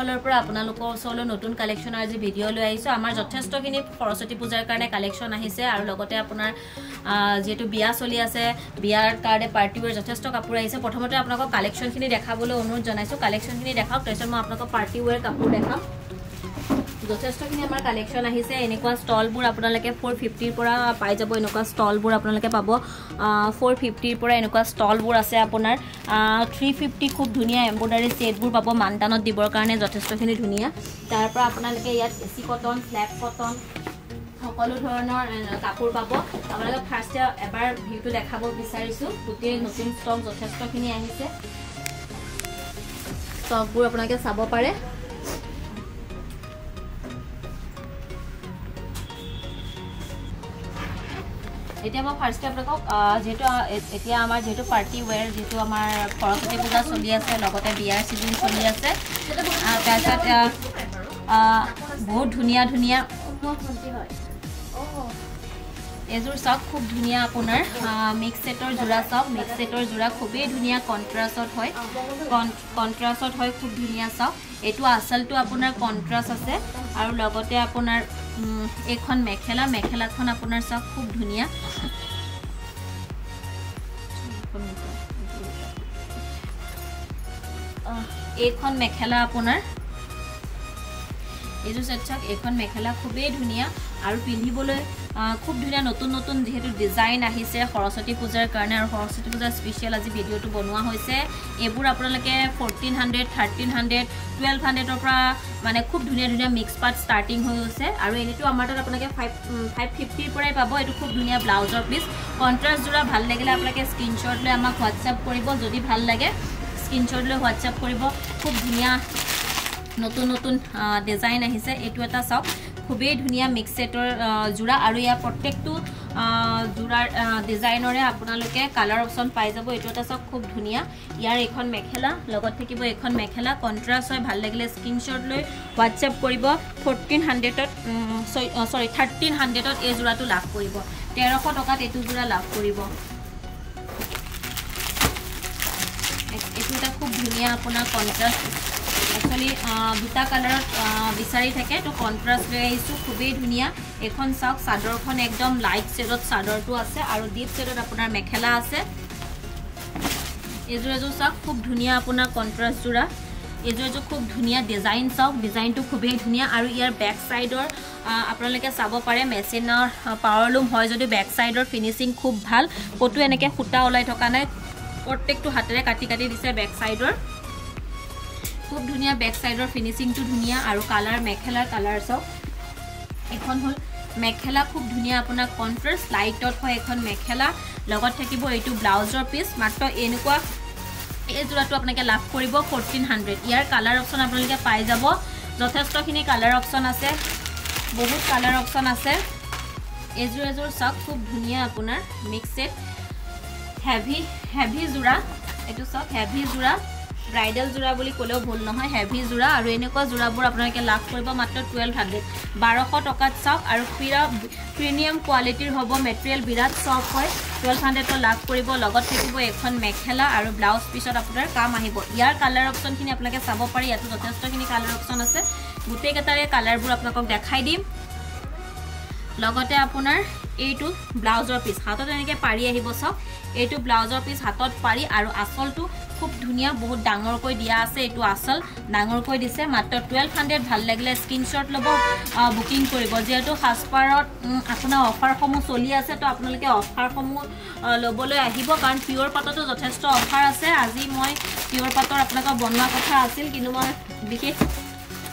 ফালৰ পৰা আপোনালোকৰ ওচৰলৈ নতুন কালেকশ্যন আজি ভিডিঅ' লৈ আহিছোঁ। আমাৰ যথেষ্টখিনি সৰস্বতী পূজাৰ কাৰণে কালেকশ্যন আহিছে আৰু লগতে আপোনাৰ যিহেতু বিয়া চলি আছে বিয়াৰ কাৰণে পাৰ্টি ৱেৰ যথেষ্ট কাপোৰ আহিছে। প্ৰথমতে আপোনালোকক কালেকশ্যনখিনি দেখাবলৈ অনুৰোধ জনাইছোঁ। কালেকশ্যনখিনি দেখাওক তাৰপিছত মই আপোনালোকক পাৰ্টি ৱেৰ কাপোৰ দেখাম। যথেষ্টখিনি আমাৰ কালেকশ্যন আহিছে। এনেকুৱা ষ্টলবোৰ আপোনালোকে ফ'ৰ ফিফটিৰ পৰা পাই যাব এনেকুৱা ষ্টলবোৰ আপোনালোকে পাব। ফ'ৰ ফিফটিৰ পৰা এনেকুৱা ষ্টলবোৰ আছে আপোনাৰ। থ্ৰী ফিফটি খুব ধুনীয়া এম্ব্ৰইডাৰী ছেটবোৰ পাব মানটানত দিবৰ কাৰণে যথেষ্টখিনি ধুনীয়া। তাৰ পৰা আপোনালোকে ইয়াত A C cotton flat cotton সকলো ধৰণৰ কাপোৰ পাব। আপোনালোকে ফাৰ্ষ্ট এবাৰ ভিউটো দেখাব বিচাৰিছোঁ। গোটেই নতুন ষ্টক যথেষ্টখিনি আহিছে। ষ্টকবোৰ আপোনালোকে চাব পাৰে। এতিয়া মই ফাৰ্ষ্টে আপোনালোকক যিহেতু এতিয়া আমাৰ যিহেতু পাৰ্টি ৱেৰ যিটো আমাৰ সৰস্বতী পূজা চলি আছে লগতে বিয়াৰ ছিজন চলি আছে তাৰপিছত বহুত ধুনীয়া ধুনীয়া। এযোৰ চাওক খুব ধুনীয়া আপোনাৰ মিক্স ছেটৰ যোৰা চাওক মিক্স ছেটৰ যোৰা খুবেই ধুনীয়া কণ্ট্ৰাষ্টত হয়। কণ্ট্ৰাষ্টত হয় খুব ধুনীয়া চাওক এইটো আচলটো আপোনাৰ কণ্ট্ৰাষ্ট আছে আৰু লগতে আপোনাৰ এইখন মেখেলা মেখেলাখন আপোনাৰ চাওক খুব ধুনীয়া। এইখন মেখেলা আপোনাৰ। এইযোৰ চেট চাওক এইখন মেখেলা খুবেই ধুনীয়া আৰু পিন্ধিবলৈ খুব ধুনীয়া নতুন নতুন যিহেতু ডিজাইন আহিছে সৰস্বতী পূজাৰ কাৰণে আৰু সৰস্বতী পূজাৰ স্পেচিয়েল আজি ভিডিঅ'টো বনোৱা হৈছে। এইবোৰ আপোনালোকে fourteen hundred thirteen hundred twelve হাণ্ড্ৰেডৰ পৰা মানে খুব ধুনীয়া ধুনীয়া মিক্স পাৰ্ট ষ্টাৰ্টিং হৈ গৈছে। আৰু এনেইতো আমাৰ তাত আপোনালোকে ফাইভ ফাইভ ফিফটিৰ পৰাই পাব। এইটো খুব ধুনীয়া ব্লাউজৰ পিচ কণ্ট্ৰাষ্টযোৰা ভাল লাগিলে আপোনালোকে স্ক্ৰীনশ্বট লৈ আমাক হোৱাটছএপ কৰিব যদি ভাল লাগে স্ক্ৰীনশ্বট লৈ হোৱাটছএপ কৰিব। খুব ধুনীয়া নতুন নতুন ডিজাইন আহিছে। এইটো এটা চাওক। খুবেই ধুনীয়া মিক্স ছেটৰ যোৰা আৰু ইয়াৰ প্ৰত্যেকটো যোৰাৰ ডিজাইনৰে আপোনালোকে কালাৰ অপশ্যন পাই যাব। এইটো এটা চাওক খুব ধুনীয়া। ইয়াৰ এইখন মেখেলা লগত থাকিব এইখন মেখেলা। কণ্ট্ৰাষ্ট হয় ভাল লাগিলে স্ক্ৰীনশ্বট লৈ হোৱাটছএপ কৰিব। ফৰ্টিন হাণ্ড্ৰেডত চৰি থাৰ্টিন হাণ্ড্ৰেডত এই যোৰাটো লাভ কৰিব। তেৰশ টকাত এইটো যোৰা লাভ কৰিব। এইটো এটা খুব ধুনীয়া আপোনাৰ কণ্ট্ৰাষ্ট একচুৱেলি দুটা কালাৰত বিচাৰি থাকে তো কণ্ট্ৰাষ্ট লৈ আহিছোঁ খুবেই ধুনীয়া। এইখন চাওক চাদৰখন একদম লাইট ছেডত চাদৰটো আছে আৰু ডিপ ছেডত আপোনাৰ মেখেলা আছে। এইযোৰ এযোৰ চাওক খুব ধুনীয়া আপোনাৰ কণ্ট্ৰাষ্টযোৰা এইযোৰ এযোৰ খুব ধুনীয়া ডিজাইন চাওক ডিজাইনটো খুবেই ধুনীয়া আৰু ইয়াৰ বেক ছাইডৰ আপোনালোকে চাব পাৰে মেচিনৰ পাৱাৰলুম হয় যদি বেক ছাইডৰ ফিনিচিং খুব ভাল। ক'তো এনেকৈ সূতা ওলাই থকা নাই প্ৰত্যেকটো হাতেৰে কাটি কাটি দিছে বেক ছাইডৰ খুব ধুনীয়া বেক ছাইডৰ ফিনিচিংটো ধুনীয়া আৰু কালাৰ মেখেলাৰ কালাৰ চাওক এইখন হ'ল মেখেলা খুব ধুনীয়া আপোনাৰ কণ্ট্ৰাষ্ট লাইটত হয় এখন মেখেলা। লগত থাকিব এইটো ব্লাউজৰ পিচ মাত্ৰ এনেকুৱা এই যোৰাটো আপোনালোকে লাভ কৰিব ফৰ্টিন হাণ্ড্ৰেড ইয়াৰ কালাৰ অপশ্যন আপোনালোকে পাই যাব। যথেষ্টখিনি কালাৰ অপশ্যন আছে। বহুত কালাৰ অপশ্যন আছে। এইযোৰ এযোৰ চাওক খুব ধুনীয়া আপোনাৰ মিক্স ছেট হেভি হেভি যোৰা। এইটো চাওক হেভি যোৰা। ব্ৰাইডেল যোৰা বুলি ক'লেও ভুল নহয় হেভি যোৰা আৰু এনেকুৱা যোৰাবোৰ আপোনালোকে লাভ কৰিব মাত্ৰ টুৱেল্ভ হাণ্ড্ৰেড বাৰশ টকাত চাওক আৰু পিৰা প্ৰিমিয়াম কোৱালিটিৰ হ'ব মেটেৰিয়েল বিৰাট চফ্ট হয়। টুৱেল্ভ হাণ্ড্ৰেডত লাভ কৰিব লগত থাকিব এখন মেখেলা আৰু ব্লাউজ পিছত আপোনাৰ কাম আহিব। ইয়াৰ কালাৰ অপশ্যনখিনি আপোনালোকে চাব পাৰি ইয়াতো যথেষ্টখিনি কালাৰ অপশ্যন আছে। গোটেইকেইটাৰে কালাৰবোৰ আপোনালোকক দেখাই দিম। লগতে আপোনাৰ এইটো ব্লাউজৰ পিচ হাতত এনেকৈ পাৰি আহিব চাওক এইটো ব্লাউজৰ পিচ হাতত পাৰি আৰু আচলটো খুব ধুনীয়া বহুত ডাঙৰকৈ দিয়া আছে এইটো আচল। ডাঙৰকৈ দিছে মাত্ৰ টুৱেল্ভ হাণ্ড্ৰেড ভাল লাগিলে স্ক্ৰীনশ্বট ল'ব বুকিং কৰিব। যিহেতু সাজপাৰত আপোনাৰ অফাৰসমূহ চলি আছে তো আপোনালোকে অফাৰসমূহ ল'বলৈ আহিব কাৰণ পিয়ৰ পাততো যথেষ্ট অফাৰ আছে। আজি মই পিয়ৰ পাতৰ আপোনালোকক বনোৱা কথা আছিল কিন্তু মই বিশেষ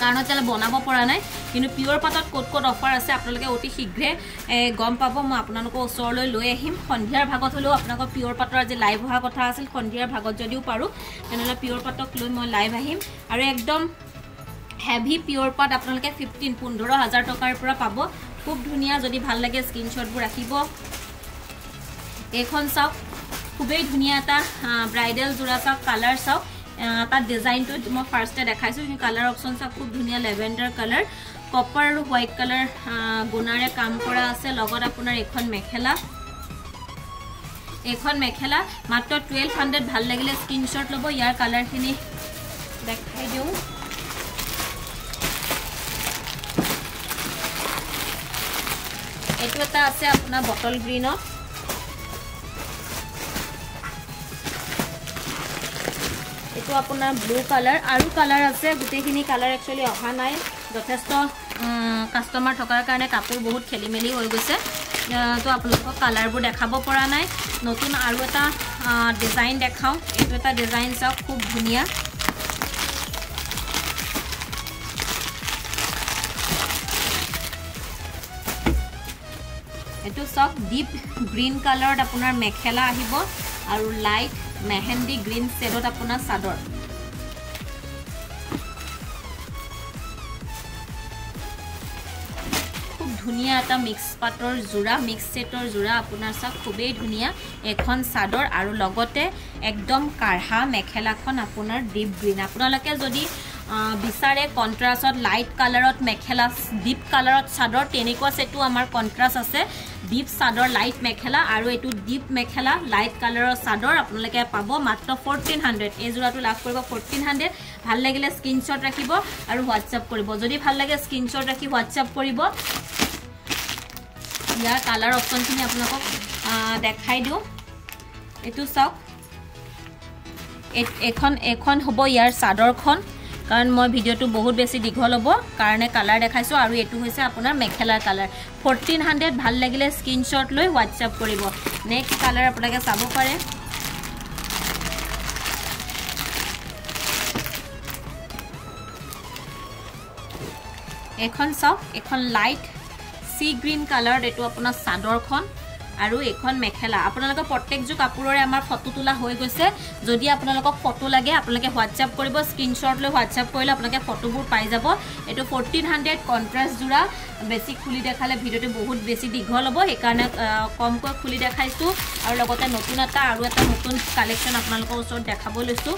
কাৰণত তেলে বনাব পৰা নাই। কিন্তু পিয়ৰ পাতত ক'ত ক'ত অফাৰ আছে আপোনালোকে অতি শীঘ্ৰে গম পাব। মই আপোনালোকৰ ওচৰলৈ লৈ আহিম। সন্ধিয়াৰ ভাগত হ'লেও আপোনালোকৰ পিয়ৰ পাতৰ আজি লাইভ অহা কথা আছিল। সন্ধিয়াৰ ভাগত যদিও পাৰোঁ তেনেহ'লে পিয়ৰ পাতক লৈ মই লাইভ আহিম। আৰু একদম হেভি পিয়ৰ পাত আপোনালোকে ফিফটিন পোন্ধৰ হাজাৰ টকাৰ পৰা পাব। খুব ধুনীয়া যদি ভাল লাগে স্ক্ৰীনশ্বটবোৰ ৰাখিব। এইখন চাওক। খুবেই ধুনীয়া এটা ব্ৰাইডেল যোৰা চাওক কালাৰ চাওক। তাত ডিজাইনটো মই ফাৰ্ষ্টে দেখাইছোঁ। সেই কালাৰ অপশ্যন চাওক খুব ধুনীয়া লেভেণ্ডাৰ কালাৰ কপাৰ আৰু হোৱাইট কালাৰ গুণাৰে কাম কৰা আছে। লগত আপোনাৰ এখন মেখেলা। এইখন মেখেলা মাত্ৰ টুৱেল্ভ হাণ্ড্ৰেড ভাল লাগিলে স্ক্ৰীণশ্বট ল'ব। ইয়াৰ কালাৰখিনি দেখাই দিওঁ। এইটো এটা আছে আপোনাৰ বটল গ্ৰীণত এইটো আপোনাৰ ব্লু কালাৰ আৰু কালাৰ আছে গোটেইখিনি কালাৰ একচুৱেলি অহা নাই। যথেষ্ট কাষ্টমাৰ থকাৰ কাৰণে কাপোৰ বহুত খেলি মেলি হৈ গৈছে। তো আপোনালোকক কালাৰবোৰ দেখাব পৰা নাই। নতুন আৰু এটা ডিজাইন দেখাওঁ। এইটো এটা ডিজাইন চাওক খুব ধুনীয়া। এইটো চাওক ডিপ গ্ৰীণ কালাৰত আপোনাৰ মেখেলা আহিব আৰু লাইট মেহেন্দি গ্ৰীণ ছেডত আপোনাৰ চাদৰ। ধুনীয়া এটা মিক্স পাটৰ যোৰা মিক্স ছেটৰ যোৰা আপোনাৰ চাওক খুবেই ধুনীয়া এখন চাদৰ আৰু লগতে একদম কাঢ়া মেখেলাখন আপোনাৰ ডিপ গ্ৰীণ। আপোনালোকে যদি বিচাৰে কণ্ট্ৰাষ্টত লাইট কালাৰত মেখেলা ডিপ কালাৰত চাদৰ তেনেকুৱা ছেটো আমাৰ কণ্ট্ৰাষ্ট আছে। ডিপ চাদৰ লাইট মেখেলা আৰু এইটো ডিপ মেখেলা লাইট কালাৰৰ চাদৰ আপোনালোকে পাব মাত্ৰ ফৰ্টিন হাণ্ড্ৰেড এই যোৰাটো লাভ কৰিব ফৰ্টিন হাণ্ড্ৰেড ভাল লাগিলে স্ক্ৰীনশ্বট ৰাখিব আৰু হোৱাটছআপ কৰিব। যদি ভাল লাগে স্ক্ৰীনশ্বট ৰাখি হোৱাটছআপ কৰিব। ইয়াৰ কালাৰ অপশ্যনখিনি আপোনালোকক দেখাই দিওঁ। এইটো চাওক। এইখন এইখন হ'ব ইয়াৰ চাদৰখন। কাৰণ মই ভিডিঅ'টো বহুত বেছি দীঘল হ'ব কাৰণে কালাৰ দেখাইছোঁ আৰু এইটো হৈছে আপোনাৰ মেখেলাৰ কালাৰ। ফৰ্টিন হাণ্ড্ৰেড ভাল লাগিলে স্ক্ৰীনশ্বট লৈ হোৱাটছআপ কৰিব। নেক্সট কালাৰ আপোনালোকে চাব পাৰে। এইখন চাওক এইখন লাইট চি গ্ৰীণ কালাৰত এইটো আপোনাৰ চাদৰখন। আৰু এইখন মেখেলা। আপোনালোকৰ প্ৰত্যেকযোৰ কাপোৰৰে আমাৰ ফটো তোলা হৈ গৈছে। যদি আপোনালোকক ফটো লাগে আপোনালোকে হোৱাটছআপ কৰিব স্ক্ৰীনশ্বট লৈ হোৱাটছআপ কৰিলে আপোনালোকে ফটোবোৰ পাই যাব। এইটো ফৰ্টিন হাণ্ড্ৰেড কণ্ট্ৰাষ্ট যোৰা। বেছি খুলি দেখালে ভিডিঅ'টো বহুত বেছি দীঘল হ'ব সেইকাৰণে কমকৈ খুলি দেখাইছোঁ। আৰু লগতে নতুন এটা আৰু এটা নতুন কালেকশ্যন আপোনালোকৰ ওচৰত দেখাব লৈছোঁ।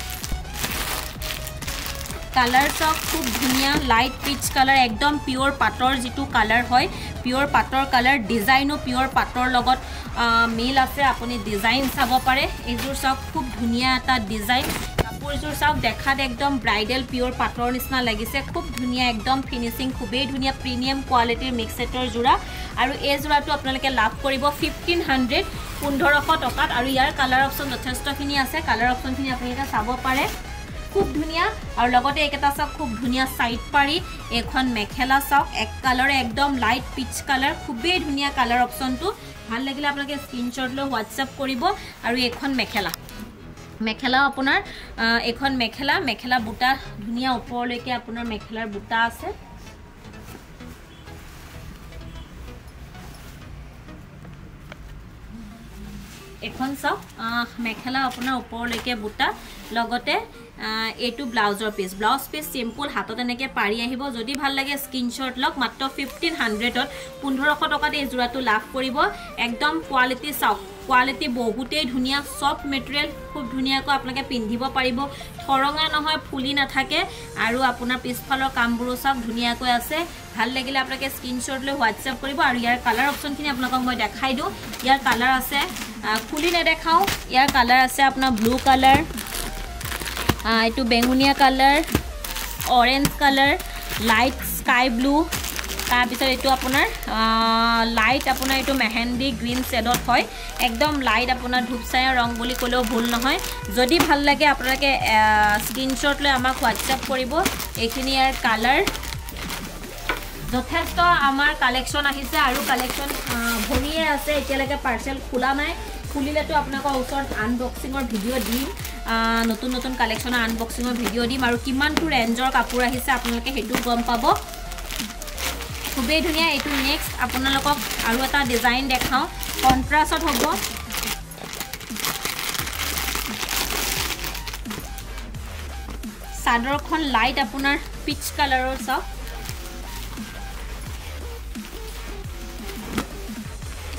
কালাৰ চাওক খুব ধুনীয়া লাইট পিচ কালাৰ একদম পিয়'ৰ পাটৰ যিটো কালাৰ হয় পিয়'ৰ পাটৰ কালাৰ ডিজাইনো পিয়'ৰ পাটৰ লগত মিল আছে আপুনি ডিজাইন চাব পাৰে। এইযোৰ চাওক খুব ধুনীয়া এটা ডিজাইন কাপোৰযোৰ চাওক দেখাত একদম ব্ৰাইডেল পিয়'ৰ পাটৰ নিচিনা লাগিছে। খুব ধুনীয়া একদম ফিনিচিং খুবেই ধুনীয়া প্ৰিমিয়াম কোৱালিটিৰ মিক্স ছেটৰ যোৰা। আৰু এই যোৰাটো আপোনালোকে লাভ কৰিব ফিফটিন হাণ্ড্ৰেড পোন্ধৰশ টকাত। আৰু ইয়াৰ কালাৰ অপশ্যন যথেষ্টখিনি আছে। কালাৰ অপশ্যনখিনি আপোনালোকে চাব পাৰে। খুব ধুনীয়া। আৰু লগতে এইকেইটা চাওক খুব ধুনীয়া চাইড পাৰি। এইখন মেখেলা চাওক এক কালাৰে একদম লাইট পিচ কালাৰ খুবেই ধুনীয়া কালাৰ অপশ্যনটো ভাল লাগিলে আপোনালোকে স্ক্ৰীনশ্বট লৈ হোৱাটছআপ কৰিব। আৰু এইখন মেখেলা। মেখেলাও আপোনাৰ এইখন মেখেলা মেখেলা বুটা ধুনীয়া ওপৰলৈকে আপোনাৰ মেখেলাৰ বুটা আছে। এখন চাওক মেখেলা আপোনাৰ ওপৰলৈকে বুটা। লগতে এইটো ব্লাউজৰ পিচ ব্লাউজ পিচ চিম্পুল হাতত এনেকৈ পাৰি আহিব। যদি ভাল লাগে স্ক্ৰীনশ্বট লওক। মাত্ৰ ফিফটিন হাণ্ড্ৰেডত পোন্ধৰশ টকাত এই যোৰাটো লাভ কৰিব। একদম কোৱালিটি চাওক। কোৱালিটি বহুতেই ধুনীয়া। চফ্ট মেটেৰিয়েল খুব ধুনীয়াকৈ আপোনালোকে পিন্ধিব পাৰিব। ঠৰঙা নহয় ফুলি নাথাকে। আৰু আপোনাৰ পিছফালৰ কামবোৰো চাওক ধুনীয়াকৈ আছে। ভাল লাগিলে আপোনালোকে স্ক্ৰীনশ্বট লৈ হোৱাটছএপ কৰিব। আৰু ইয়াৰ কালাৰ অপশ্যনখিনি আপোনালোকক মই দেখাই দিওঁ। ইয়াৰ কালাৰ আছে খুলি নেদেখাওঁ। ইয়াৰ কালাৰ আছে আপোনাৰ ব্লু কালাৰ এইটো বেঙুনীয়া colour orange colour light sky blue তাৰপিছত এইটো আপোনাৰ লাইট আপোনাৰ এইটো মেহেন্দি গ্ৰীণ ছেডত হয়। একদম লাইট আপোনাৰ ধূপচায়া ৰং বুলি ক'লেও ভুল নহয়। যদি ভাল লাগে আপোনালোকে স্ক্ৰীনশ্বট লৈ আমাক হোৱাটছএপ কৰিব। এইখিনি ইয়াৰ কালাৰ যথেষ্ট আমাৰ কালেকশ্যন আহিছে আৰু কালেকশ্যন ভৰিয়ে আছে। এতিয়ালৈকে পাৰ্চেল খোলা নাই। খুলিলেতো আপোনালোকৰ ওচৰত আনবক্সিঙৰ ভিডিঅ' দিম। নতুন নতুন কালেকশ্যনৰ আনবক্সিঙৰ ভিডিঅ' দিম আৰু কিমানটো ৰেঞ্জৰ কাপোৰ আহিছে আপোনালোকে সেইটো গম পাব। খুবেই ধুনীয়া এইটো নেক্সট আপোনালোকক আৰু এটা ডিজাইন দেখাওঁ। কণ্ট্ৰাষ্টত হ'ব। চাদৰখন লাইট আপোনাৰ পিচ কালাৰৰ চাওক।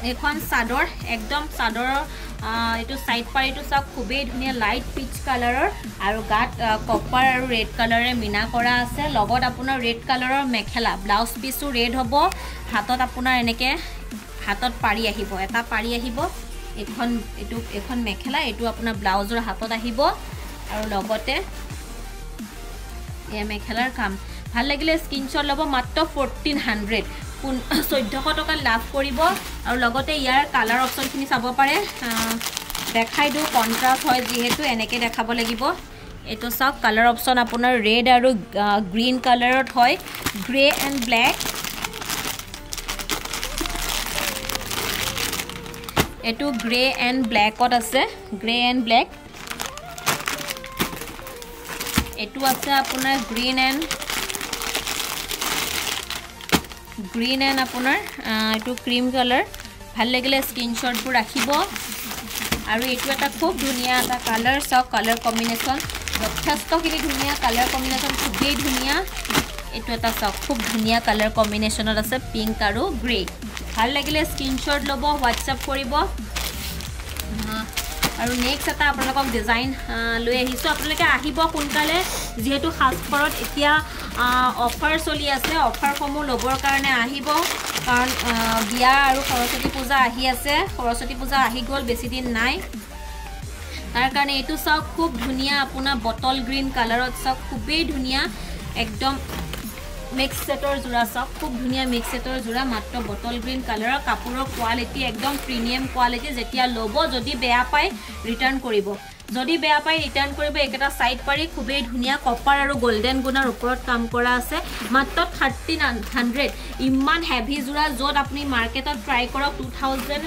এইখন চাদৰ একদম চাদৰৰ এইটো চাইড পাৰিটো চাওক খুবেই ধুনীয়া লাইট পিচ কালাৰৰ আৰু গাত কপাৰ আৰু ৰেড কালাৰে মিনা কৰা আছে। লগত আপোনাৰ ৰেড কালাৰৰ মেখেলা ব্লাউজ পিচো ৰেড হ'ব। হাতত আপোনাৰ এনেকৈ হাতত পাৰি আহিব এটা পাৰি আহিব। এইখন এইটো এইখন মেখেলা এইটো আপোনাৰ ব্লাউজৰ হাতত আহিব। আৰু লগতে এয়া মেখেলাৰ কাম। ভাল লাগিলে স্ক্ৰীনশ্বট ল'ব মাত্ৰ ফৰ্টিন হাণ্ড্ৰেড চৈধ্যশ টকাত লাভ কৰিব। আৰু লগতে ইয়াৰ কালাৰ অপশ্যনখিনি চাব পাৰে। দেখাই দিওঁ কণ্ট্ৰাষ্ট হয় যিহেতু এনেকৈ দেখাব লাগিব। এইটো চাওক কালাৰ অপশ্যন আপোনাৰ ৰেড আৰু গ্ৰীণ কালাৰত হয়। গ্ৰে এণ্ড ব্লেক এইটো গ্ৰে এণ্ড ব্লেকত আছে। গ্ৰে এণ্ড ব্লেক এইটো আছে আপোনাৰ গ্ৰীণ এণ্ড গ্ৰীণ এণ্ড আপোনাৰ এইটো ক্ৰীম কালাৰ ভাল লাগিলে স্ক্ৰীনশ্বটবোৰ ৰাখিব। আৰু এইটো এটা খুব ধুনীয়া এটা কালাৰ চাওক কালাৰ কম্বিনেশ্যন যথেষ্টখিনি ধুনীয়া কালাৰ কম্বিনেশ্যন খুবেই ধুনীয়া। এইটো এটা চাওক খুব ধুনীয়া কালাৰ কম্বিনেশ্যনত আছে পিংক আৰু গ্ৰে ভাল লাগিলে স্ক্ৰীনশ্বট ল'ব হোৱাটছআপ কৰিব। আৰু নেক্সট এটা আপোনালোকক ডিজাইন লৈ আহিছোঁ। আপোনালোকে আহিব সোনকালে যিহেতু সাজপাৰত এতিয়া অফাৰ চলি আছে। অফাৰসমূহ ল'বৰ কাৰণে আহিব। কাৰণ বিয়া আৰু সৰস্বতী পূজা আহি আছে। সৰস্বতী পূজা আহি গ'ল বেছিদিন নাই। তাৰ কাৰণে এইটো চাওক খুব ধুনীয়া। আপোনাৰ বটল গ্ৰীণ কালাৰত চাওক খুবেই ধুনীয়া। একদম মিক্স ছেটৰ যোৰা চাওক খুব ধুনীয়া মিক্স ছেটৰ যোৰা মাত্ৰ বটল গ্ৰীণ কালাৰৰ কাপোৰৰ কোৱালিটি একদম প্ৰিমিয়াম কোৱালিটি যেতিয়া ল'ব যদি বেয়া পায় ৰিটাৰ্ণ কৰিব। যদি বেয়া পায় ৰিটাৰ্ণ কৰিব এইকেইটা ছাইড পাৰি। খুবেই ধুনীয়া কপাৰ আৰু গল্ডেন গুণৰ ওপৰত কাম কৰা আছে। মাত্ৰ থাৰ্টিন হাণ্ড্ৰেড ইমান হেভি যোৰা য'ত আপুনি মাৰ্কেটত ট্ৰাই কৰক টু থাউজেণ্ড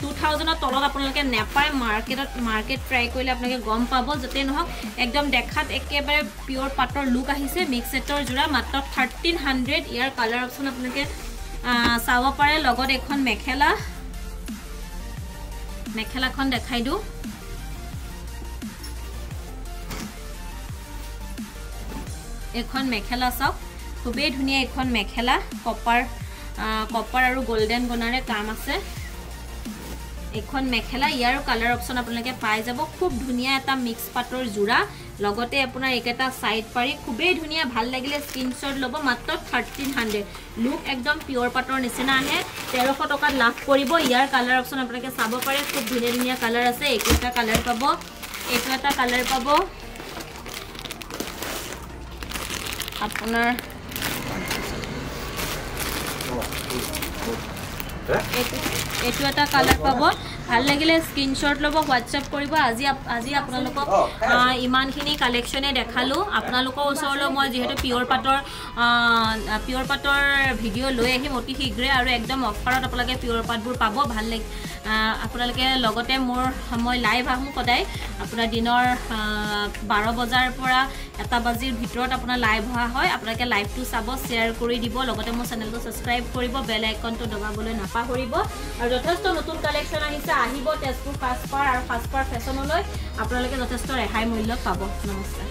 টু থাউজেণ্ডৰ তলত আপোনালোকে নেপায়। মাৰ্কেটত মাৰ্কেট ট্ৰাই কৰিলে আপোনালোকে গম পাব য'তেই নহওক একদম দেখাত একেবাৰে পিয়'ৰ পাটৰ লুক আহিছে মিক্স ছেটৰ যোৰা মাত্ৰ থাৰ্টিন হাণ্ড্ৰেড ইয়াৰ কালাৰ অপশ্যন আপোনালোকে চাব পাৰে। লগত এখন মেখেলা মেখেলাখন দেখাই দিওঁ। এইখন মেখেলা চাওক। খুবেই ধুনীয়া এইখন মেখেলা। কপাৰ কপাৰ আৰু গল্ডেন গুণাৰে কাম আছে। এইখন মেখেলা ইয়াৰ কালাৰ অপশ্যন আপোনালোকে পাই যাব। খুব ধুনীয়া এটা মিক্স পাটৰ যোৰা লগতে আপোনাৰ এইকেইটা ছাইড পাৰি। খুবেই ধুনীয়া ভাল লাগিলে স্ক্ৰীনশ্বট ল'ব। মাত্ৰ থাৰ্টিন হাণ্ড্ৰেড লুক একদম পিয়'ৰ পাটৰ নিচিনা আহে। তেৰশ টকাত লাভ কৰিব। ইয়াৰ কালাৰ অপশ্যন আপোনালোকে চাব পাৰে। খুব ধুনীয়া ধুনীয়া কালাৰ আছে। এইটো এটা কালাৰ পাব। এইটো এটা কালাৰ পাব। আপোনাৰ এইটো এটা কালাৰ পাব। ভাল লাগিলে স্ক্ৰীনশ্বট ল'ব হোৱাটছএপ কৰিব। আজি আজি আপোনালোকক ইমানখিনি কালেকশ্যনে দেখালোঁ। আপোনালোকৰ ওচৰলৈ মই যিহেতু পিয়'ৰ পাটৰ পিয়'ৰ পাটৰ ভিডিঅ' লৈ আহিম অতি শীঘ্ৰে আৰু একদম অফাৰত আপোনালোকে পিয়'ৰ পাটবোৰ পাব। ভাল লাগি আপোনালোকে লগতে মোৰ মই লাইভ আহোঁ সদায়। আপোনাৰ দিনৰ বাৰ বজাৰ পৰা এটা বাজিৰ ভিতৰত আপোনাৰ লাইভ অহা হয়। আপোনালোকে লাইভটো চাব শ্বেয়াৰ কৰি দিব। লগতে মোৰ চেনেলটো ছাবস্ক্ৰাইব কৰিব। বেল আইকনটো দবাবলৈ নাপাহৰিব। আৰু যথেষ্ট নতুন কালেকশ্যন আহিছে। আহিব তেজপুৰ ফাষ্টপাৰ আৰু ফাষ্টপাৰ ফেশ্বনলৈ। আপোনালোকে যথেষ্ট ৰেহাই মূল্যত পাব। নমস্কাৰ।